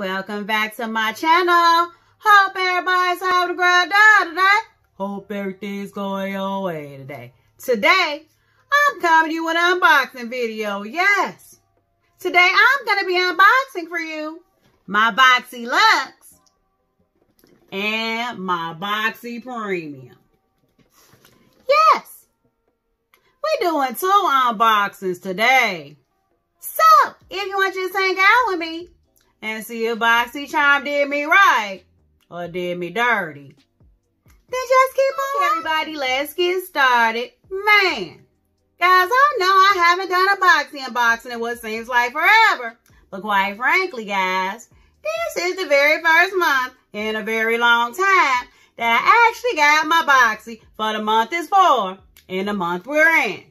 welcome back to my channel. Hope everybody's having a great day today. Hope everything's going your way today. Today, I'm coming to you with an unboxing video. Yes. Today, I'm going to be unboxing for you my Boxy Luxe and my Boxy Premium. Yes. We're doing two unboxings today. So, if you want to just hang out with me and see if Boxy Charm did me right or did me dirty, then just keep on. Everybody, let's get started. Man, guys, I know I haven't done a Boxy unboxing in what seems like forever. But quite frankly, guys, this is the very first month in a very long time that I actually got my Boxy for the month is for in the month we're in.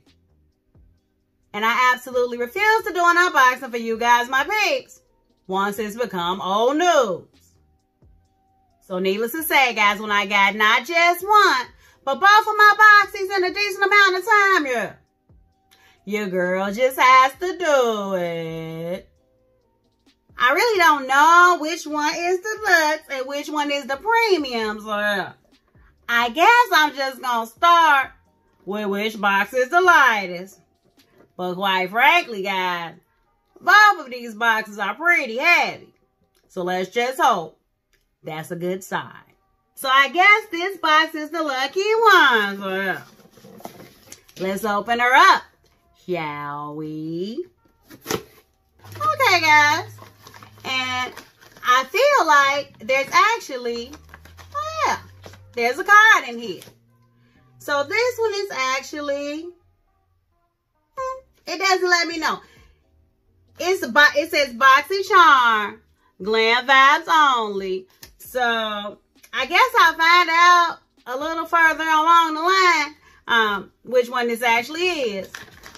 And I absolutely refuse to do an unboxing for you guys, my peeps, once it's become old news. So needless to say, guys, when I got not just one, but both of my boxes in a decent amount of time, yeah, your girl just has to do it. I really don't know which one is the Luxe and which one is the Premium, so I guess I'm just to start with which box is the lightest. But quite frankly, guys, both of these boxes are pretty heavy. So let's just hope that's a good sign. So I guess this box is the lucky one. Let's open her up, shall we? Okay, guys. And I feel like there's actually, oh yeah, there's a card in here. So this one is actually hmm, it doesn't let me know. It's it says Boxy Charm, Glam Vibes Only. So I guess I'll find out a little further along the line um, which one this actually is.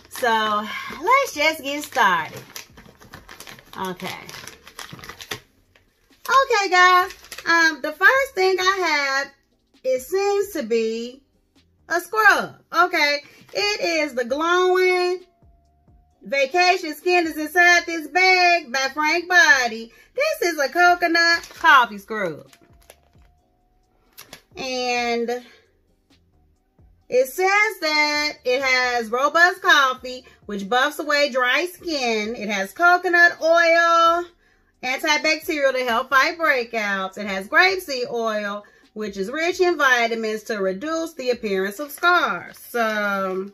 So let's just get started. Okay. Okay, guys. Um, the first thing I have, it seems to be a scrub. Okay. It is the glowing Vacation Skin is inside this bag by Frank Body. This is a coconut coffee scrub. And it says that it has robust coffee, which buffs away dry skin. It has coconut oil, antibacterial to help fight breakouts. It has grapeseed oil, which is rich in vitamins to reduce the appearance of scars. So,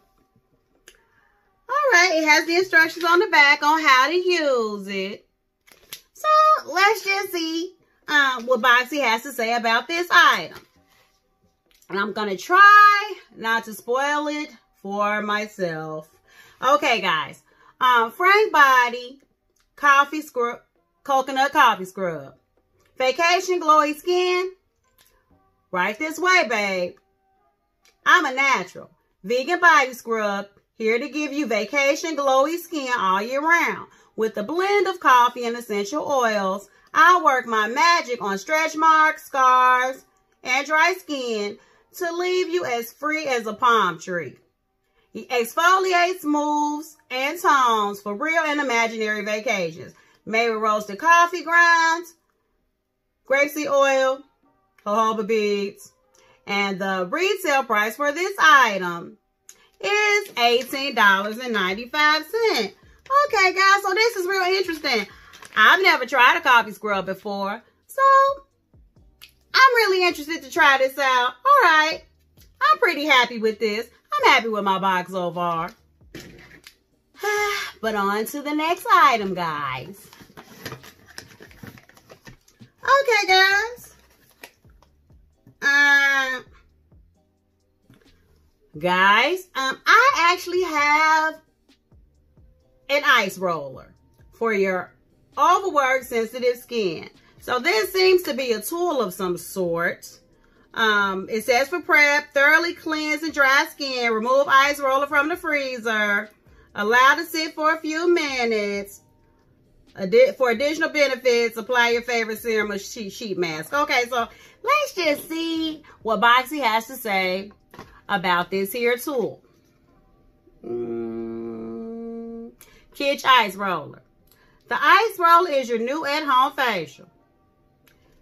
all right, it has the instructions on the back on how to use it. So let's just see um, what Boxy has to say about this item. And I'm going to try not to spoil it for myself. Okay, guys. Um, Frank Body Coffee Scrub, Coconut Coffee Scrub. Vacation Glowy Skin. Right this way, babe. I'm a natural. Vegan Body Scrub here to give you vacation glowy skin all year round. With a blend of coffee and essential oils, I work my magic on stretch marks, scars, and dry skin to leave you as free as a palm tree. He exfoliates, moves, and tones for real and imaginary vacations. Made with roasted coffee grounds, grapeseed oil, jojoba beads, and the retail price for this item is $18.95. Okay, guys, so this is real interesting. I've never tried a coffee scrub before, so I'm really interested to try this out. All right, I'm pretty happy with this. I'm happy with my box so far. but on to the next item, guys. Okay, guys. Guys, um, I actually have an ice roller for your overworked sensitive skin. So this seems to be a tool of some sort. Um, it says for prep, thoroughly cleanse and dry skin, remove ice roller from the freezer, allow to sit for a few minutes. For additional benefits, apply your favorite serum or sheet, sheet mask. Okay, so let's just see what Boxy has to say about this here tool. Mm, Kitsch Ice Roller. The Ice Roller is your new at-home facial.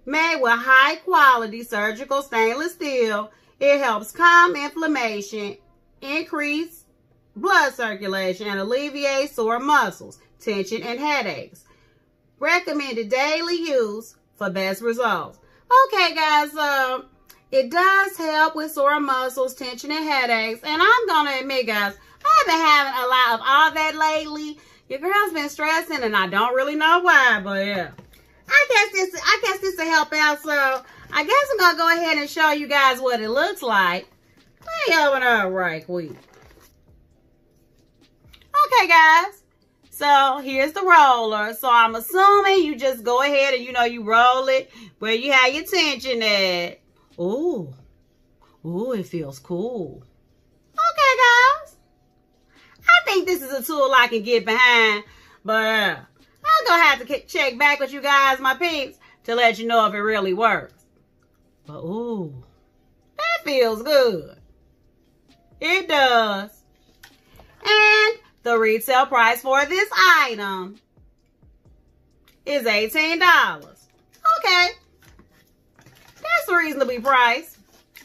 Made with high-quality surgical stainless steel, it helps calm inflammation, increase blood circulation, and alleviate sore muscles, tension, and headaches. Recommended daily use for best results. Okay, guys, um, it does help with sore muscles, tension, and headaches. And I'm going to admit, guys, I've been having a lot of all that lately. Your girl's been stressing, and I don't really know why, but yeah. I guess this, I guess this will help out. So I guess I'm gonna go ahead and show you guys what it looks like. Let me open up right quick. Okay, guys. So here's the roller. So I'm assuming you just go ahead and, you know, you roll it where you have your tension at. Ooh. Ooh, it feels cool. Okay, guys. I think this is a tool I can get behind. But I'm going to have to check back with you guys, my peeps, to let you know if it really works. But ooh, that feels good. It does. And the retail price for this item is $18. Okay. Reasonably priced,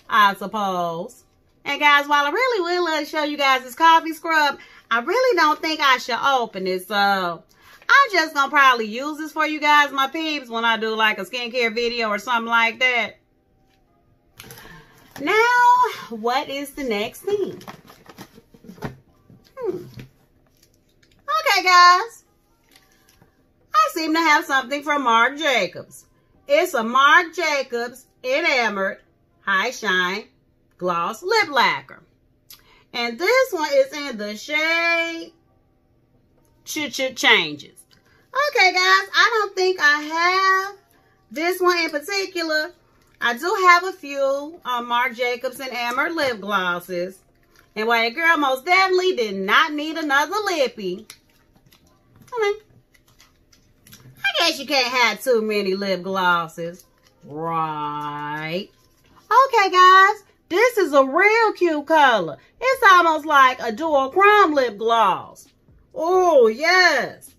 I suppose. And guys, while I really would love to show you guys this coffee scrub, I really don't think I should open it. So I'm just going to probably use this for you guys, my peeps, when I do like a skincare video or something like that. Now, what is the next thing? Hmm. Okay, guys. I seem to have something from Marc Jacobs. It's a Marc Jacobs Enamored High Shine Gloss Lip Lacquer. And this one is in the shade Ch Ch Changes. Okay, guys, I don't think I have this one in particular. I do have a few um, Marc Jacobs Enamored lip glosses. And while your girl most definitely did not need another lippy, I mean, I guess you can't have too many lip glosses. Right. Okay, guys. This is a real cute color. It's almost like a dual chrome lip gloss. Oh, yes.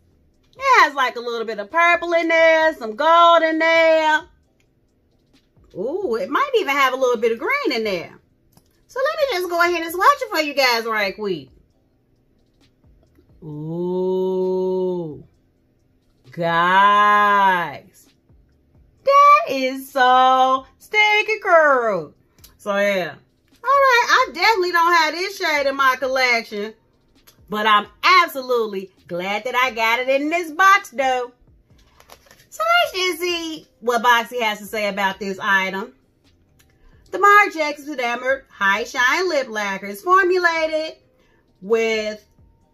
It has like a little bit of purple in there, some gold in there. Ooh, it might even have a little bit of green in there. So let me just go ahead and swatch it for you guys right quick. Ooh. Guys. That is so sticky curl. So yeah. Alright, I definitely don't have this shade in my collection. But I'm absolutely glad that I got it in this box though. So let's just see what Boxy has to say about this item. The Marc Jacobs Enamored High Shine Lip Lacquer is formulated with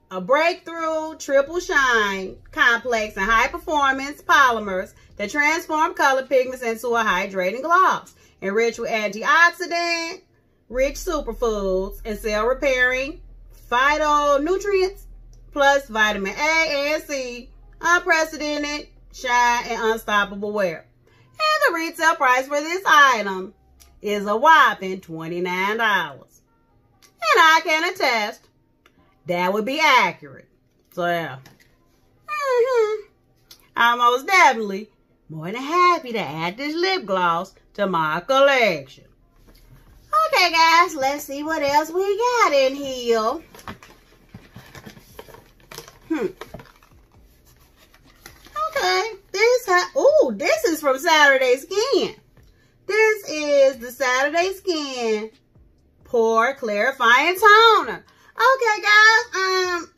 a breakthrough triple shine complex and high performance polymers that transform color pigments into a hydrating gloss, enriched with antioxidant, rich superfoods, and cell repairing phytonutrients, plus vitamin A and C, unprecedented shine and unstoppable wear. And the retail price for this item is a whopping $29. And I can attest that would be accurate. So yeah. Mm -hmm. I'm most definitely more than happy to add this lip gloss to my collection. Okay, guys, let's see what else we got in here. Hmm. Okay, this oh, this is from Saturday Skin. This is the Saturday Skin Pore Clarifying Toner. Okay, guys. Um,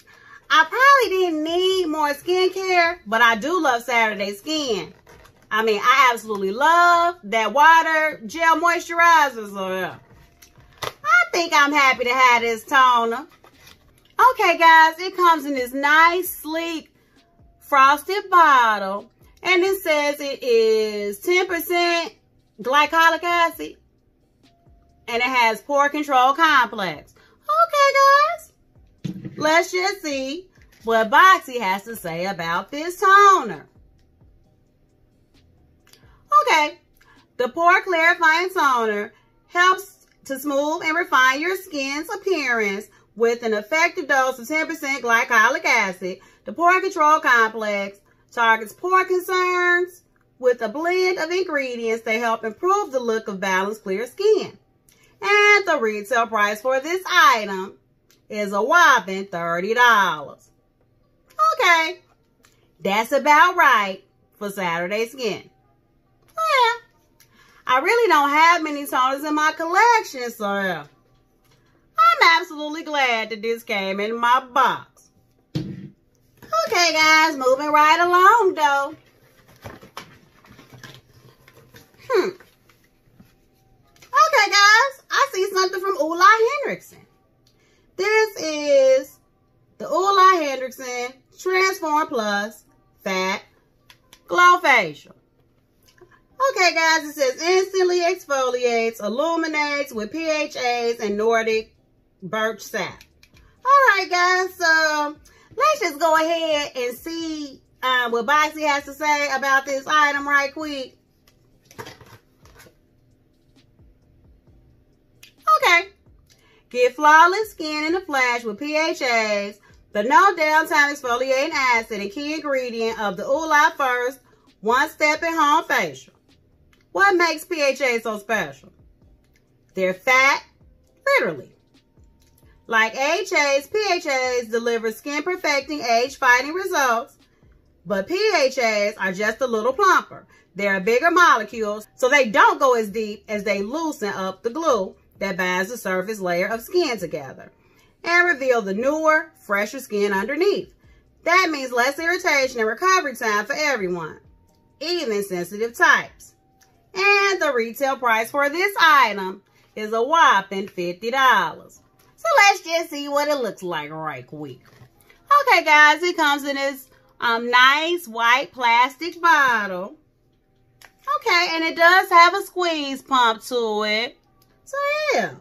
I probably didn't need more skincare, but I do love Saturday Skin. I mean, I absolutely love that water gel moisturizer. So, yeah. I think I'm happy to have this toner. Okay, guys, it comes in this nice, sleek, frosted bottle. And it says it is 10% glycolic acid. And it has pore control complex. Okay, guys. Let's just see what Boxy has to say about this toner. Okay. The Pore Clarifying Toner helps to smooth and refine your skin's appearance with an effective dose of 10% glycolic acid. The Pore Control Complex targets pore concerns with a blend of ingredients that help improve the look of balanced, clear skin. And the retail price for this item is a whopping $30. Okay, that's about right for Saturday skin. Yeah, I really don't have many toners in my collection, so I'm absolutely glad that this came in my box. Okay, guys, moving right along, though. Hmm. Okay, guys, I see something from Ole Henriksen. This is the Ole Henriksen Transform Plus Fat Glow Facial. Okay, guys, it says instantly exfoliates, illuminates with PHAs and Nordic birch sap. All right, guys, so let's just go ahead and see uh, what Boxy has to say about this item right quick. Okay. Get flawless skin in a flash with PHAs, the no downtime exfoliating acid and key ingredient of the Oola First One Step at Home Facial. What makes PHAs so special? They're fat, literally. Like AHAs, PHAs deliver skin perfecting, age fighting results, but PHAs are just a little plumper. They're bigger molecules, so they don't go as deep as they loosen up the glue that binds the surface layer of skin together and reveal the newer, fresher skin underneath. That means less irritation and recovery time for everyone, even sensitive types. And the retail price for this item is a whopping $50. So let's just see what it looks like right quick. Okay, guys, it comes in this um, nice white plastic bottle. Okay, and it does have a squeeze pump to it. So yeah,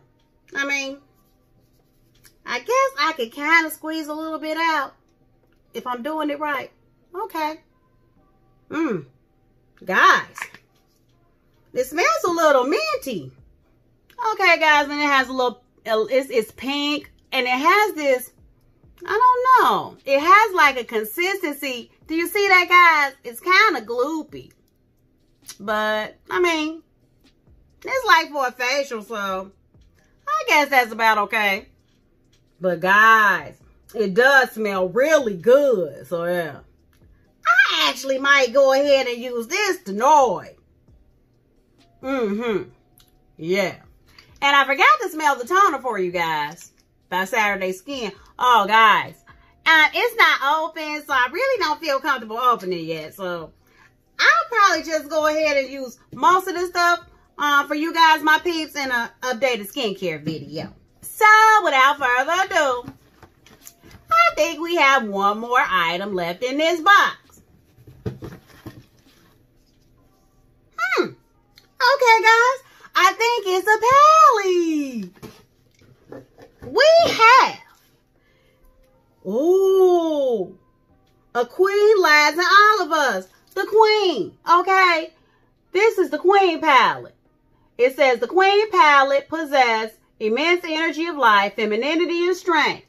I mean, I guess I could kind of squeeze a little bit out if I'm doing it right. Okay. Mmm. Guys, it smells a little minty. Okay, guys, and it has a little, it's, it's pink, and it has this, I don't know. It has like a consistency. Do you see that, guys? It's kind of gloopy. But, I mean, it's like for a facial, so I guess that's about okay. But guys, it does smell really good. So yeah. I actually might go ahead and use this tonight. Mm-hmm. Yeah. And I forgot to smell the toner for you guys by Saturday Skin. Oh, guys. Uh, it's not open, so I really don't feel comfortable opening it yet. So I'll probably just go ahead and use most of the stuff uh, for you guys, my peeps, in an updated skincare video. So, without further ado, I think we have one more item left in this box. Hmm. Okay, guys. I think it's a pally. We have. Ooh. A queen lies in all of us. The queen. Okay. This is the queen palette. It says the Queen palette possess immense energy of life, femininity, and strength.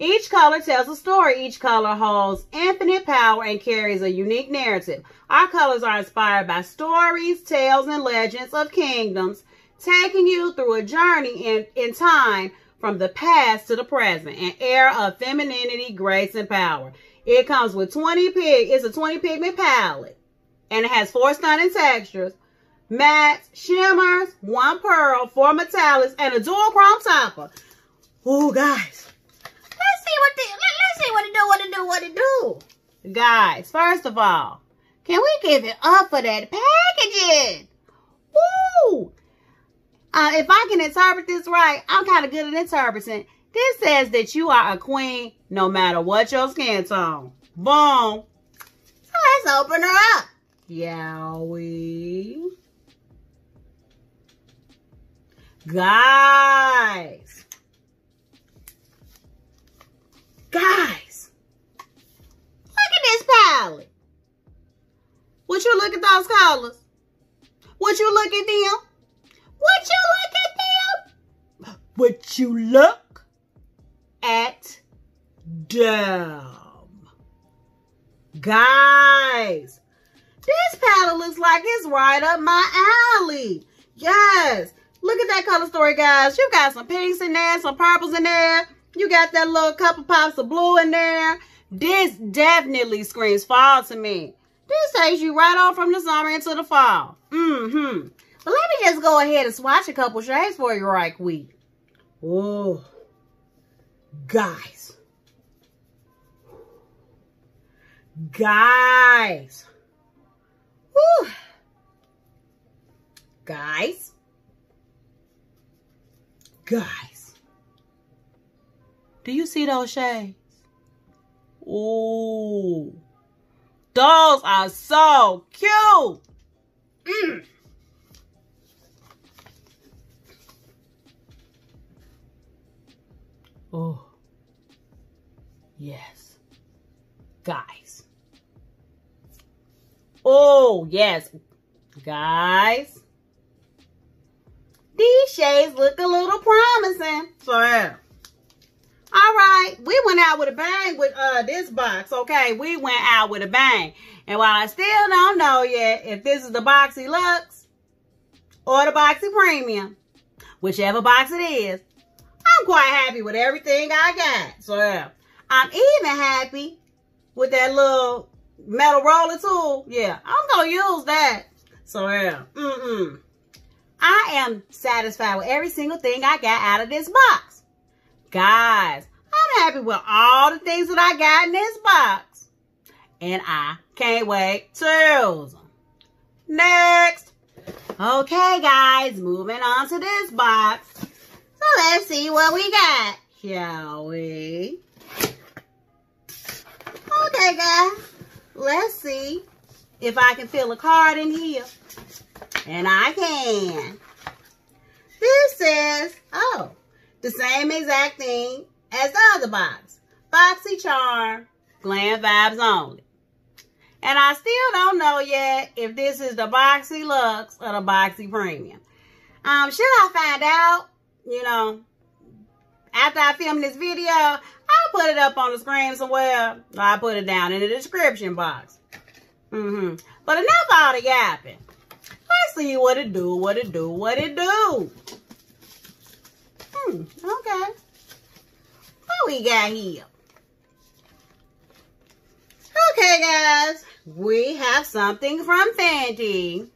Each color tells a story. Each color holds infinite power and carries a unique narrative. Our colors are inspired by stories, tales, and legends of kingdoms, taking you through a journey in, in time from the past to the present, an era of femininity, grace, and power. It comes with 20 pig. It's a 20 pigment palette, and it has four stunning textures matte shimmers, one pearl, four metallics, and a dual chrome topper. Oh, guys. Let's see what the, let, let's see what it do, what it do, what it do. Guys, first of all, can we give it up for that packaging? Woo! Uh, if I can interpret this right, I'm kind of good at interpreting. This says that you are a queen no matter what your skin tone. Boom. So let's open her up. Yowie. Guys. Guys. Look at this palette. Would you look at those colors? Would you look at them? Would you look at them? Would you look at them? Guys, this palette looks like it's right up my alley. Yes. Look at that color story, guys. You got some pinks in there, some purples in there. You got that little couple pops of blue in there. This definitely screams fall to me. This takes you right on from the summer into the fall. Mm-hmm. But let me just go ahead and swatch a couple shades for you right quick. Oh, guys. Guys. Whew. Guys. Guys. Do you see those shades? Ooh. Those are so cute. Mm. Oh. Yes. Guys. Oh, yes. Guys. These shades look a little promising. So, yeah. All right, we went out with a bang with uh this box, okay? We went out with a bang. And while I still don't know yet if this is the Boxy Luxe or the Boxy Premium, whichever box it is, I'm quite happy with everything I got. So, yeah. I'm even happy with that little metal roller tool. Yeah, I'm going to use that. So, yeah. Mm-mm. I am satisfied with every single thing I got out of this box. Guys, I'm happy with all the things that I got in this box. And I can't wait to use them. Next. Okay, guys, moving on to this box. So let's see what we got, shall we? Okay, guys. Let's see if I can fill a card in here. And I can. This says, oh, the same exact thing as the other box. Boxy Charm, Glam Vibes only. And I still don't know yet if this is the Boxy Luxe or the Boxy Premium. Um, should I find out, you know, after I film this video, I'll put it up on the screen somewhere. I'll put it down in the description box. Mm-hmm. But enough all the yapping. Let's see what it do, what it do, what it do. Hmm, okay. What we got here? Okay, guys. We have something from Fenty.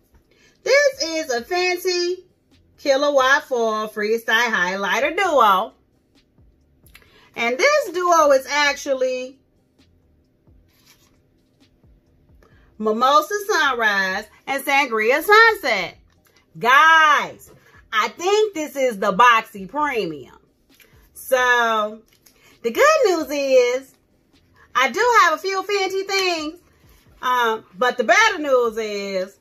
This is a Fenty Killawatt Foil Freestyle Highlighter Duo. And this duo is actually Mimosa Sunrise and Sangria Sunset. Guys, I think this is the Boxy Premium. So, the good news is, I do have a few Fenty things. Um, but the better news is,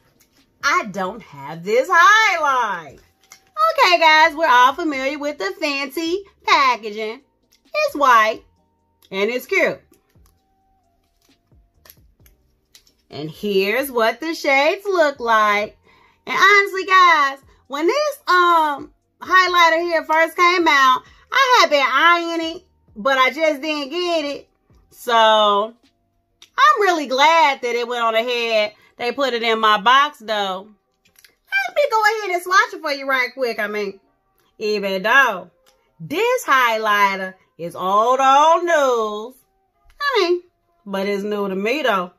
I don't have this highlight. Okay, guys, we're all familiar with the Fenty packaging. It's white, and it's cute. And here's what the shades look like. And honestly, guys, when this um highlighter here first came out, I had been eyeing it, but I just didn't get it. So I'm really glad that it went on ahead. They put it in my box though. Let me go ahead and swatch it for you right quick. I mean, even though this highlighter is old old news. I mean, but it's new to me though.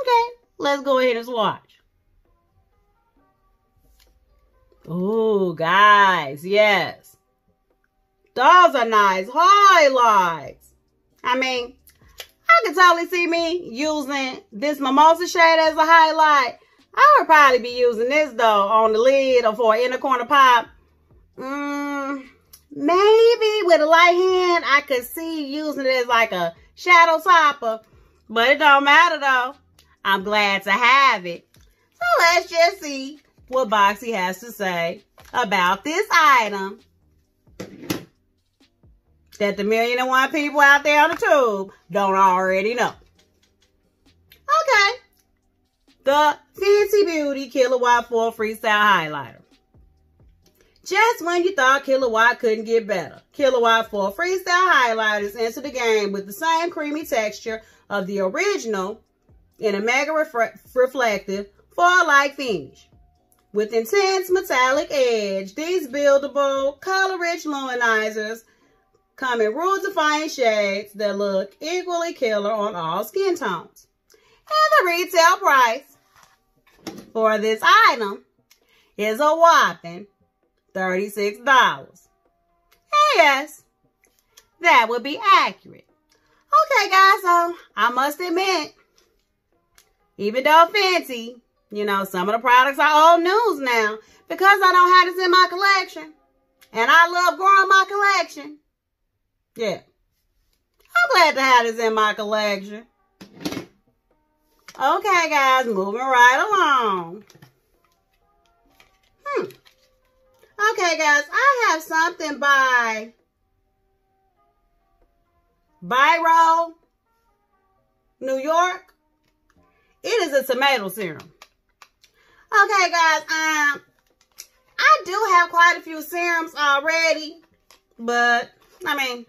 Okay, let's go ahead and swatch. Oh, guys, yes. Those are nice highlights. I mean, I could totally see me using this mimosa shade as a highlight. I would probably be using this, though, on the lid or for an inner corner pop. Mm, maybe with a light hand, I could see using it as like a shadow topper. But it don't matter, though. I'm glad to have it. So let's just see what Boxy has to say about this item that the million and one people out there on the tube don't already know. Okay. The Fenty Beauty Killawatt Foil Freestyle Highlighter. Just when you thought Killawatt couldn't get better. Killawatt Foil Freestyle Highlighters enter the game with the same creamy texture of the original in a mega reflective fall-like finish. With intense metallic edge, these buildable, color-rich luminizers come in rule-defying shades that look equally killer on all skin tones. And the retail price for this item is a whopping $36. yes, that would be accurate. Okay, guys, so I must admit, even though Fenty, you know, some of the products are old news now because I don't have this in my collection. And I love growing my collection. Yeah. I'm glad to have this in my collection. Okay, guys, moving right along. Hmm. Okay, guys, I have something by Biro, New York. It is a tomato serum. Okay, guys, um, I do have quite a few serums already, but, I mean,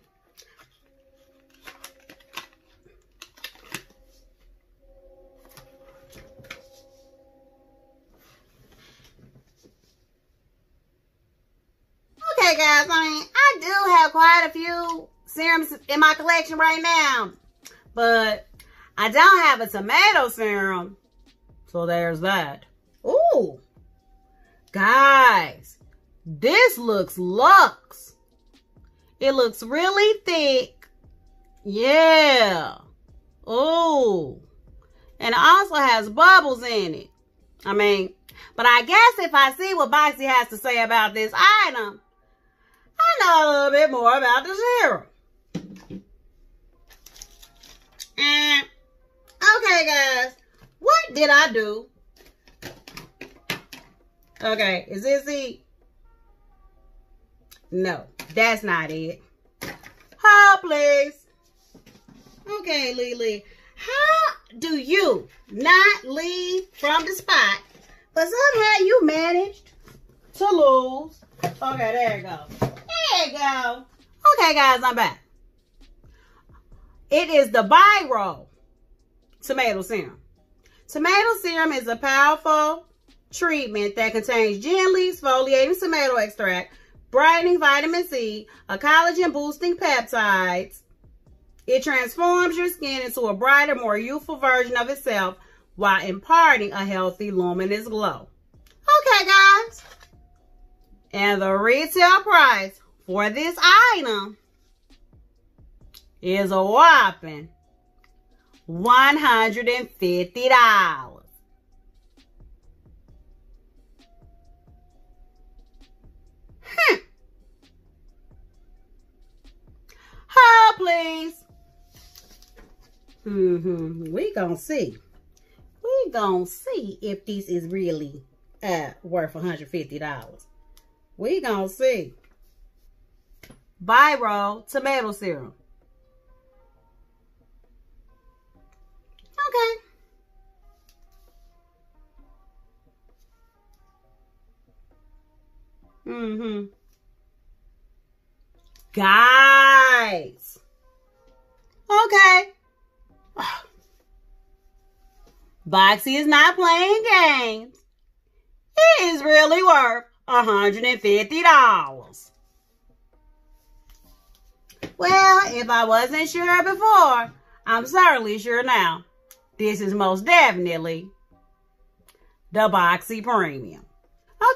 Okay, guys, I mean, I do have quite a few serums in my collection right now, but I don't have a tomato serum, so there's that. Ooh. Guys, this looks luxe. It looks really thick. Yeah. Ooh. And it also has bubbles in it. I mean, but I guess if I see what Boxy has to say about this item, I know a little bit more about the serum. And, okay, guys, what did I do Okay, is this it? No, that's not it. Hold, please. Okay, Lily. How do you not leave from the spot, but somehow you managed to lose? Okay, there you go. There you go. Okay, guys, I'm back. It is the Biro tomato serum. Tomato serum is a powerful treatment that contains gently exfoliating tomato extract, brightening vitamin C, a collagen boosting peptides. It transforms your skin into a brighter, more youthful version of itself while imparting a healthy, luminous glow. Okay, guys. And the retail price for this item is a whopping $150. Hmm. Hold, please. Mm-hmm. We gonna see. We gonna see if this is really uh, worth $150. We gonna see. Biro tomato serum. Okay. Mm-hmm. Guys. Okay. Boxy is not playing games. It is really worth $150. Well, if I wasn't sure before, I'm certainly sure now. This is most definitely the Boxy Premium.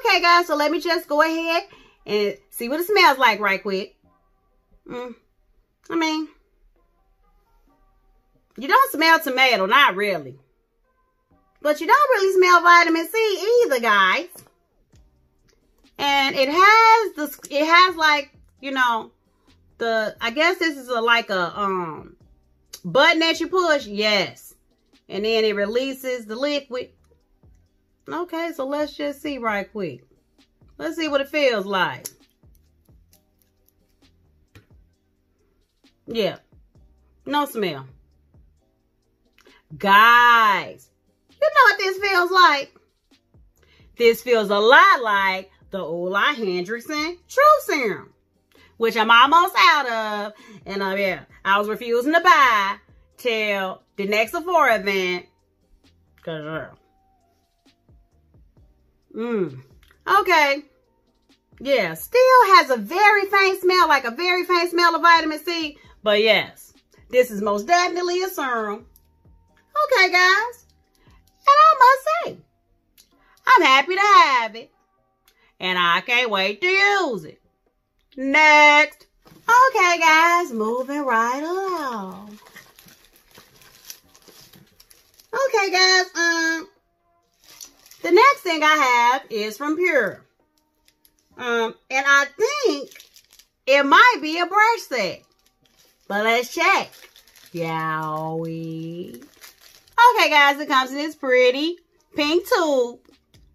Okay, guys, so let me just go ahead and see what it smells like right quick. Mm, I mean, you don't smell tomato, not really. But you don't really smell vitamin C either, guys. And it has the, it has like, you know, the, I guess this is a, like a, um, button that you push. Yes. And then it releases the liquid. Okay, so let's just see right quick. Let's see what it feels like. Yeah, no smell. Guys, you know what this feels like? This feels a lot like the the Henriksen True Serum, which I'm almost out of. And uh, yeah, I was refusing to buy till the next Sephora event. Cause, uh, mm, okay. Yeah, still has a very faint smell, like a very faint smell of vitamin C. But yes, this is most definitely a serum. Okay, guys. And I must say, I'm happy to have it. And I can't wait to use it. Next. Okay, guys, moving right along. Okay, guys, um, the next thing I have is from PÜR. Um, and I think it might be a brush set. But let's check. We? Okay, guys, it comes in this pretty pink tube,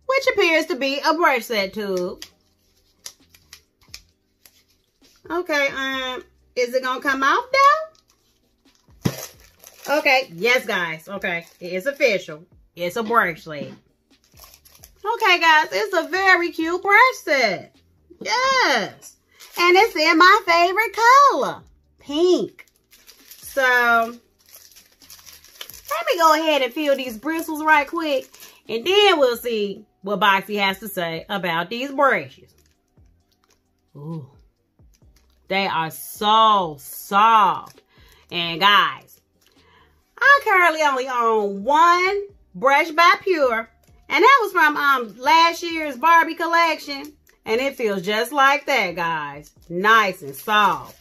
which appears to be a brush set tube. Okay, um, is it gonna come off now? Okay, yes, guys. Okay, it is official. It's a brush set. Okay, guys, it's a very cute brush set. Yes. And it's in my favorite color, pink. So, let me go ahead and feel these bristles right quick. And then we'll see what Boxy has to say about these brushes. Ooh. They are so soft. And guys, I currently only own one brush by PÜR. And that was from um last year's Barbie collection. And it feels just like that, guys. Nice and soft.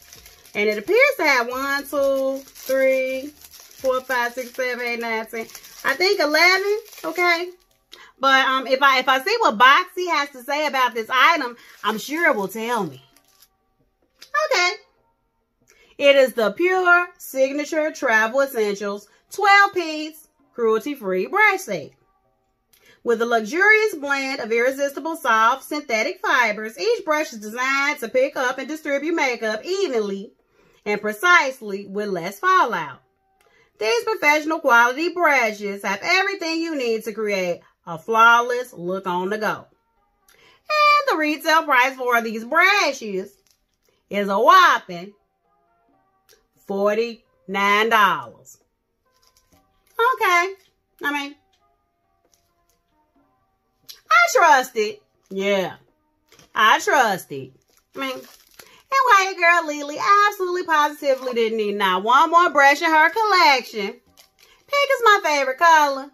And it appears to have one, two, three, four, five, six, seven, eight, nine, ten. I think 11, okay? But um, if I if I see what Boxy has to say about this item, I'm sure it will tell me. Okay. It is the PÜR Signature Travel Essentials 12-piece cruelty-free brush set. With a luxurious blend of irresistible soft synthetic fibers, each brush is designed to pick up and distribute makeup evenly and precisely with less fallout. These professional quality brushes have everything you need to create a flawless look on the go. And the retail price for these brushes is a whopping $49. Okay. I mean, I trust it. Yeah. I trust it. I mean, and white girl Lily absolutely positively didn't need not one more brush in her collection. Pink is my favorite color.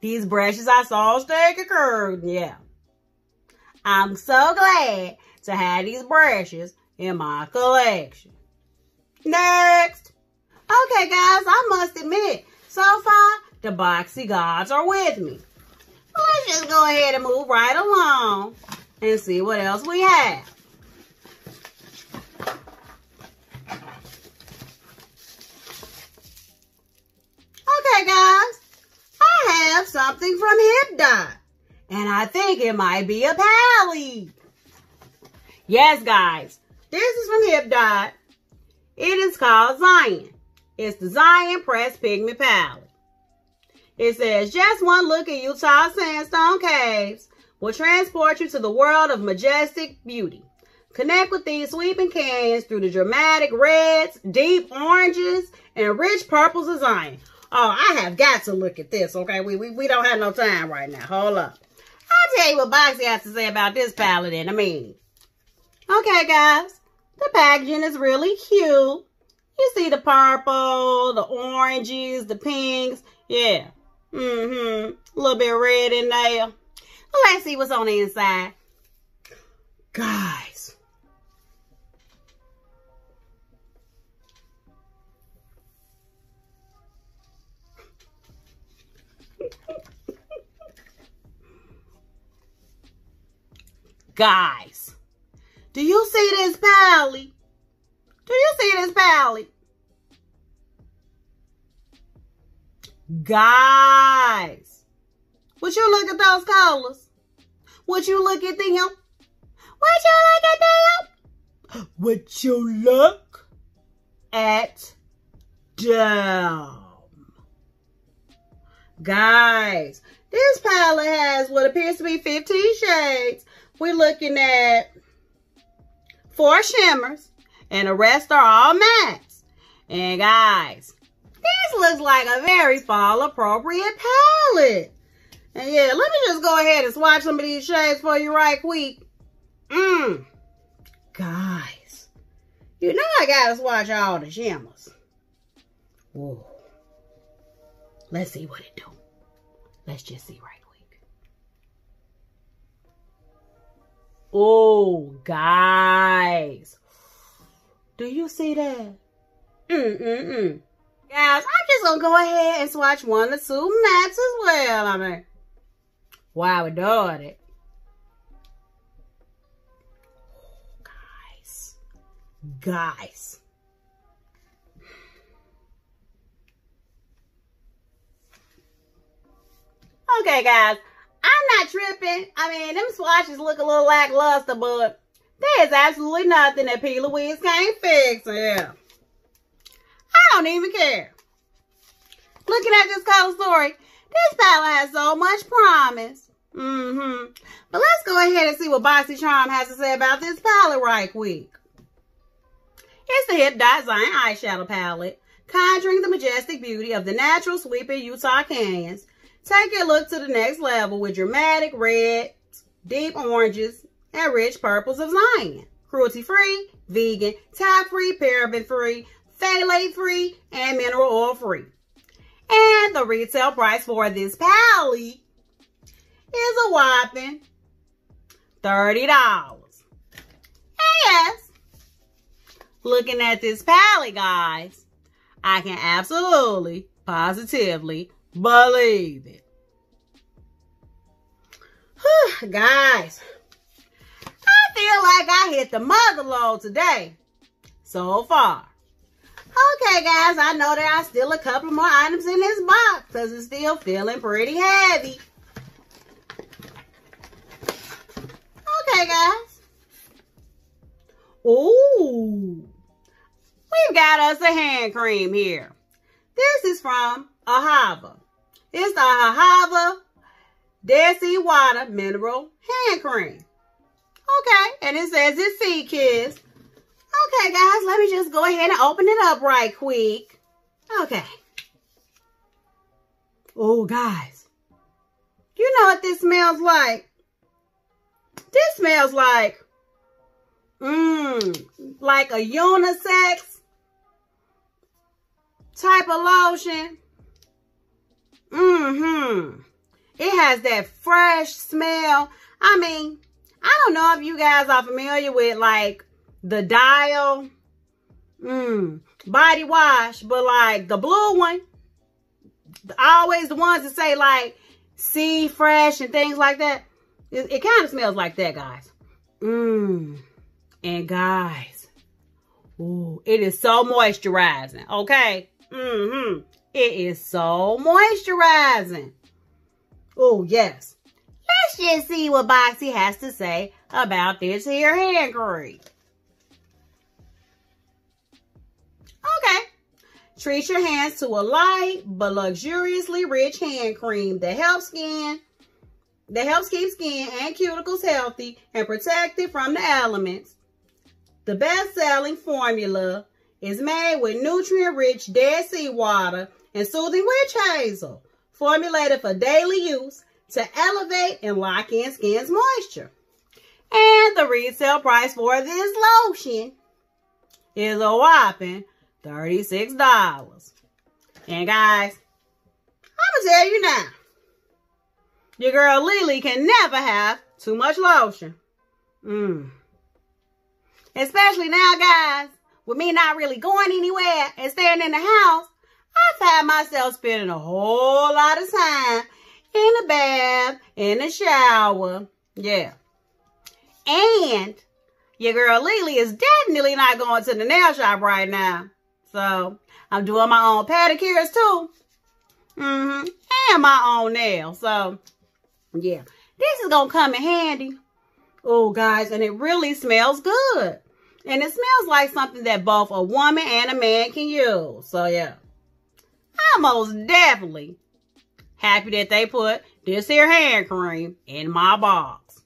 These brushes I saw sticky curved. Yeah. I'm so glad to have these brushes in my collection. Next. Okay, guys, I must admit, so far, the boxy gods are with me. Let's just go ahead and move right along and see what else we have. Okay, guys. I have something from HipDot, And I think it might be a pally. Yes, guys. This is from HipDot. It is called Zion. It's the Zion Press Pigment Palette. It says, just one look at Utah sandstone caves will transport you to the world of majestic beauty. Connect with these sweeping canyons through the dramatic reds, deep oranges, and rich purples of Zion. Oh, I have got to look at this, okay? We, we, we don't have no time right now. Hold up. I'll tell you what Boxy has to say about this palette in a minute. Okay, guys. The packaging is really cute. You see the purple, the oranges, the pinks. Yeah, Mm-hmm. A little bit red in there. let's see what's on the inside. Guys. Guys. Do you see this pally? Do you see this pally? Guys, would you look at those colors? Would you look at them? Would you look at them? Would you look at them? Guys, This palette has what appears to be 15 shades. We're looking at four shimmers and the rest are all mattes. And guys, this looks like a very fall appropriate palette. And yeah, let me just go ahead and swatch some of these shades for you right quick. Mmm. Guys, you know I gotta swatch all the shimmers. Whoa. Let's see what it do. Let's just see right Oh, guys. Do you see that? Mm-mm-mm. Guys, I'm just gonna go ahead and swatch one or two mattes as well. I mean, while we're doing it. guys. Guys. Okay, guys. I'm not tripping. I mean, them swatches look a little lackluster, but there's absolutely nothing that P. Louise can't fix. Yeah. I don't even care. Looking at this color story, this palette has so much promise. Mm-hmm. But let's go ahead and see what BoxyCharm has to say about this palette right quick. It's the HipDot Zion eyeshadow palette, conjuring the majestic beauty of the natural sweeping Utah canyons. Take your look to the next level with dramatic reds, deep oranges, and rich purples of Zion. Cruelty-free, vegan, tide-free, paraben-free, phthalate-free, and mineral oil-free. And the retail price for this palette is a whopping $30. And yes, looking at this palette, guys, I can absolutely, positively believe it. guys, I feel like I hit the mother load today so far. Okay, guys, I know there are still a couple more items in this box because it's still feeling pretty heavy. Okay, guys. Ooh. We've got us a hand cream here. This is from Ahava. It's the Ahava Dead Sea Water Mineral Hand Cream. Okay, and it says it's Sea Kiss. Okay, guys, let me just go ahead and open it up right quick. Okay. Oh, guys. You know what this smells like? This smells like, mmm, like a unisex type of lotion. Mm-hmm. It has that fresh smell. I mean, I don't know if you guys are familiar with like the Dial mm, body wash, but like the blue one, always the ones that say like sea fresh and things like that. It, it kind of smells like that, guys. Mmm. And guys, ooh, it is so moisturizing, okay? Mm-hmm. It is so moisturizing. Oh, yes. Let's just see what Boxy has to say about this here hand cream. Okay. Treat your hands to a light but luxuriously rich hand cream that helps skin that helps keep skin and cuticles healthy and protected from the elements. The best-selling formula is made with nutrient-rich Dead Sea water and soothing witch hazel, formulated for daily use to elevate and lock in skin's moisture. And the retail price for this lotion is a whopping $36. And guys, I'm going to tell you now, your girl Lily can never have too much lotion. Mmm. Especially now, guys, with me not really going anywhere and staying in the house, I find myself spending a whole lot of time in the bath, in the shower. Yeah. And your girl Lily is definitely not going to the nail shop right now. So I'm doing my own pedicures too. Mm-hmm. And my own nails. So yeah. This is going to come in handy. Oh, guys, and it really smells good. And it smells like something that both a woman and a man can use. So, yeah. I'm most definitely happy that they put this here hand cream in my box.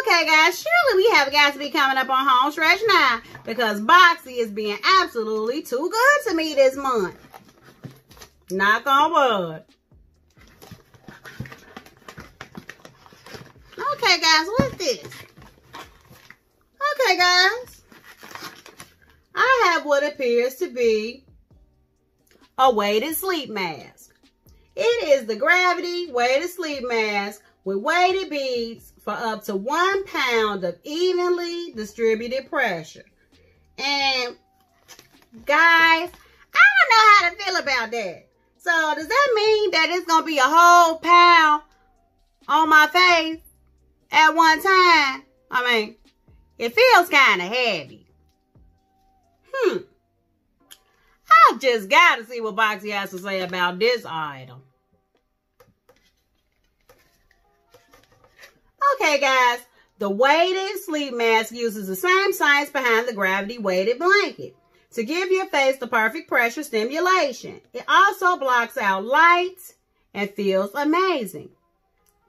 Okay, guys, surely we have got to be coming up on home stretch now because Boxy is being absolutely too good to me this month. Knock on wood. Okay, guys, what's this? Okay, guys. I have what appears to be a weighted sleep mask. It is the Gravity Weighted Sleep Mask with weighted beads for up to one pound of evenly distributed pressure. And guys, I don't know how to feel about that. So does that mean that it's going to be a whole pound on my face at one time? I mean, it feels kind of heavy. Hmm. I just got to see what Boxy has to say about this item. Okay, guys. The weighted sleep mask uses the same science behind the gravity weighted blanket to give your face the perfect pressure stimulation. It also blocks out light and feels amazing.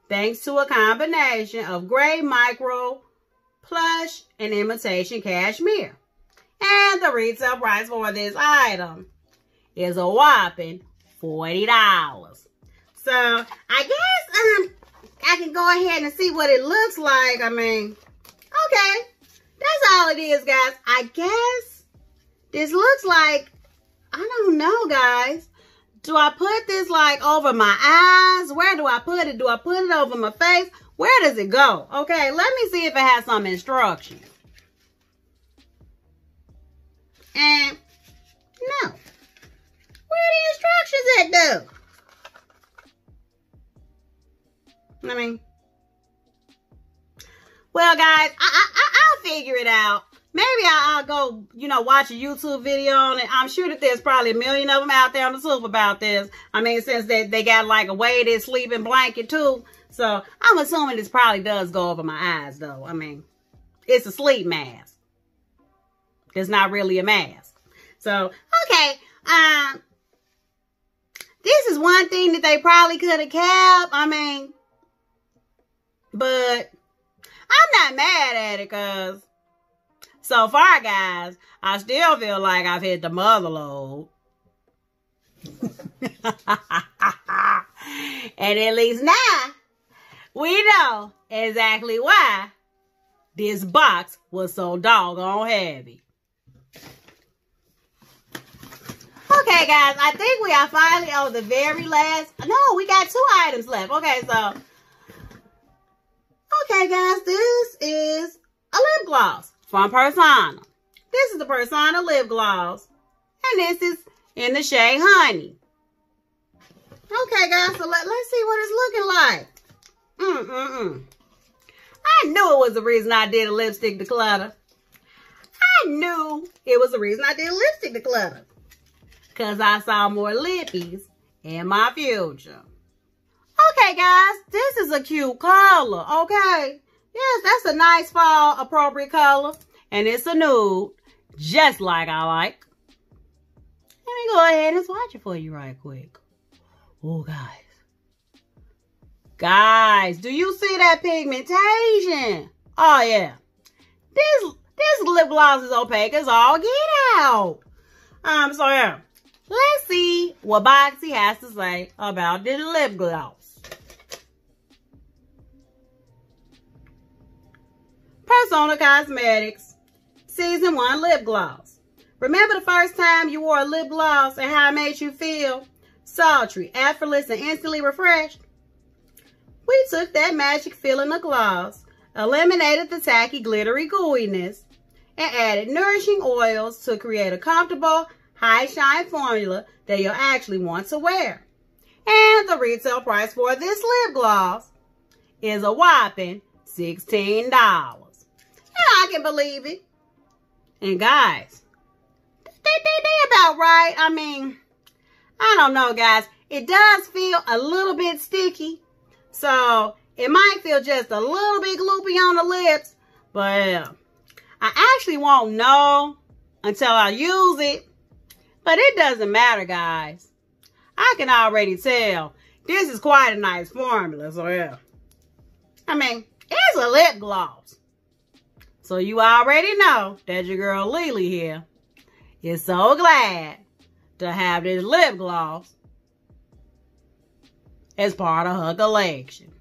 Thanks to a combination of gray micro, plush, and imitation cashmere. And the retail price for this item is a whopping $40. So I guess um I can go ahead and see what it looks like. I mean, okay. That's all it is, guys. I guess this looks like, I don't know, guys. Do I put this like over my eyes? Where do I put it? Do I put it over my face? Where does it go? Okay, let me see if it has some instructions. And no. Where are the instructions at though? I mean, well, guys, I, I, I, will figure it out. Maybe I'll, I'll, go, you know, watch a YouTube video on it. I'm sure that there's probably a million of them out there on the soup about this. I mean, since they, they got like a weighted sleeping blanket too. So I'm assuming this probably does go over my eyes though. I mean, it's a sleep mask. It's not really a mask. So, okay. Um, this is one thing that they probably could have kept. I mean, but I'm not mad at it because so far, guys, I still feel like I've hit the mother load. and at least now, we know exactly why this box was so doggone heavy. Okay, guys, I think we are finally on the very last. No, we got two items left. Okay, so. Okay, guys, this is a lip gloss from Persona. This is the Persona lip gloss. And this is in the shade Honey. Okay, guys, so let, let's see what it's looking like. Mm-mm-mm. I knew it was the reason I did a lipstick declutter. I knew it was the reason I did a lipstick declutter because I saw more lippies in my future. Okay, guys, this is a cute color, okay? Yes, that's a nice fall appropriate color. And it's a nude, just like I like. Let me go ahead and swatch it for you right quick. Oh, guys. Guys, do you see that pigmentation? Oh, yeah. This, this lip gloss is opaque as all get out. Um, so yeah. Let's see what Boxy has to say about the lip gloss. Persona Cosmetics Season 1 Lip Gloss. Remember the first time you wore a lip gloss and how it made you feel? Sultry, effortless, and instantly refreshed? We took that magic feeling of gloss, eliminated the tacky, glittery gooiness, and added nourishing oils to create a comfortable, high shine formula that you'll actually want to wear. And the retail price for this lip gloss is a whopping $16. And I can believe it. And guys, they, they, they about right. I mean, I don't know, guys. It does feel a little bit sticky. So, it might feel just a little bit gloopy on the lips. But I actually won't know until I use it but it doesn't matter, guys. I can already tell this is quite a nice formula, so yeah. I mean, it's a lip gloss. So you already know that your girl Lily here is so glad to have this lip gloss as part of her collection.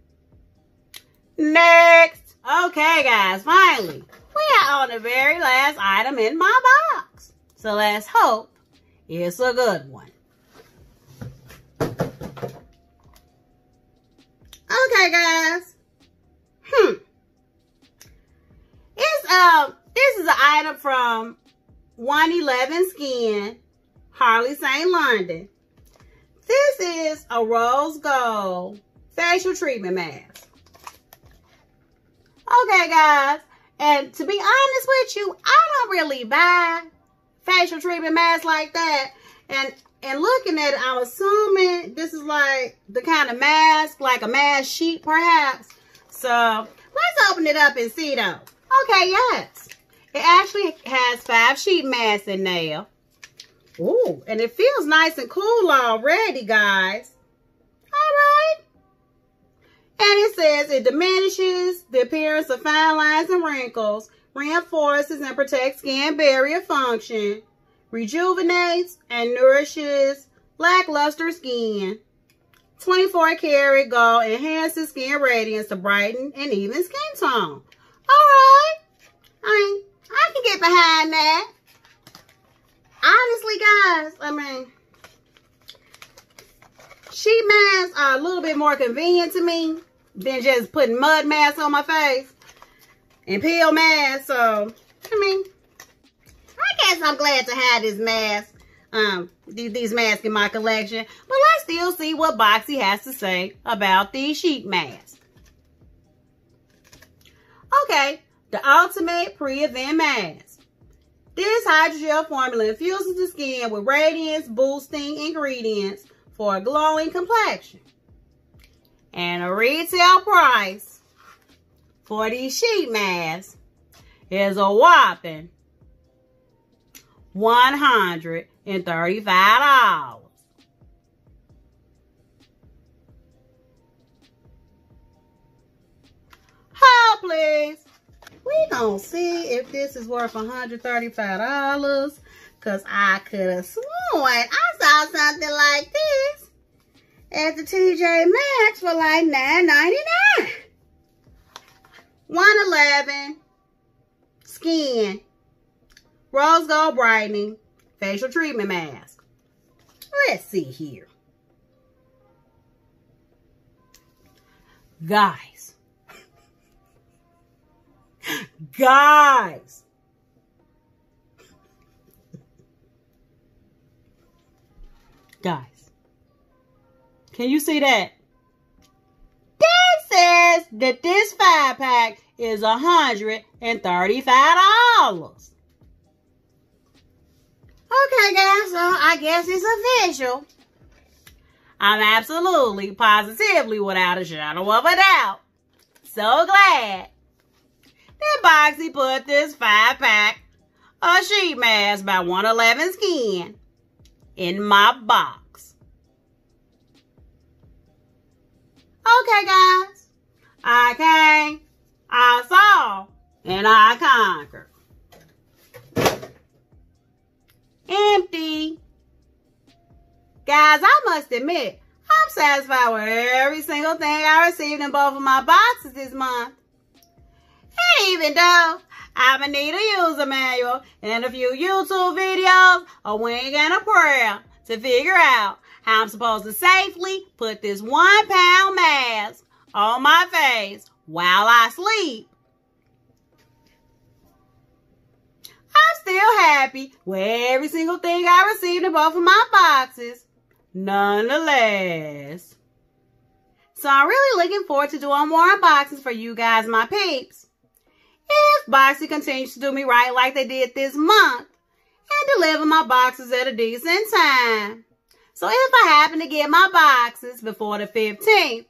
Next. Okay, guys, finally, we are on the very last item in my box. So let's hope it's a good one. Okay, guys. Hmm. It's um this is an item from 111 Skin, Harley St. London. This is a rose gold facial treatment mask. Okay, guys. And to be honest with you, I don't really buy facial treatment mask like that. And and looking at it, I'm assuming this is like the kind of mask, like a mask sheet perhaps. So let's open it up and see though. Okay, yes. It actually has five sheet masks in there. Ooh, and it feels nice and cool already, guys. All right. And it says it diminishes the appearance of fine lines and wrinkles, reinforces and protects skin barrier function, rejuvenates and nourishes lackluster skin. 24 karat gold enhances skin radiance to brighten and even skin tone. All right. I mean, I can get behind that. Honestly, guys, I mean, sheet masks are a little bit more convenient to me than just putting mud masks on my face and peel mask. So, I mean, I guess I'm glad to have this mask, um, these, these masks in my collection. But let's still see what Boxy has to say about these sheet masks. Okay, the ultimate pre-event mask. This hydrogel formula infuses the skin with radiance boosting ingredients for a glowing complexion. And a retail price for these sheet masks is a whopping $135. Hold, please. We gonna see if this is worth $135. Cause I could have sworn I saw something like this at the TJ Maxx for like $9.99. 111 Skin Rose Gold Brightening Facial Treatment Mask. Let's see here. Guys. Guys. Guys. Can you see that? Says that this five pack is $135. Okay, guys, so I guess it's official. I'm absolutely, positively, without a shadow of a doubt, so glad that Boxy put this five pack of sheet mask by 111 Skin in my box. Okay, guys, I came, I saw, and I conquered. empty. Guys, I must admit, I'm satisfied with every single thing I received in both of my boxes this month. And even though I'm gonna need a user manual and a few YouTube videos, a wing and a prayer to figure out how I'm supposed to safely put this one pound mask on my face while I sleep. I'm still happy with every single thing I received in both of my boxes. Nonetheless. So I'm really looking forward to doing more unboxings for you guys, my peeps. If Boxy continues to do me right like they did this month and deliver my boxes at a decent time. So if I happen to get my boxes before the 15th,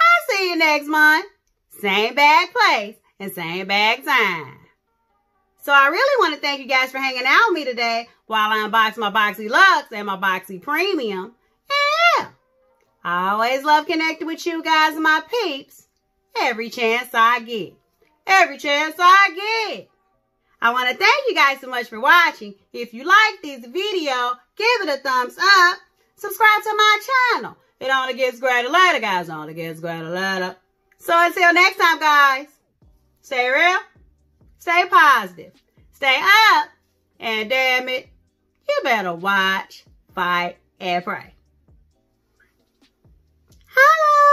I'll see you next month. Same bag place and same bag time. So I really want to thank you guys for hanging out with me today while I unbox my Boxy Luxe and my Boxy Premium. And yeah, I always love connecting with you guys and my peeps every chance I get. Every chance I get. I want to thank you guys so much for watching. If you like this video, give it a thumbs up. Subscribe to my channel. It only gets greater later, guys. It only gets greater later. So until next time, guys, stay real, stay positive, stay up, and damn it, you better watch, fight, and pray. Hello!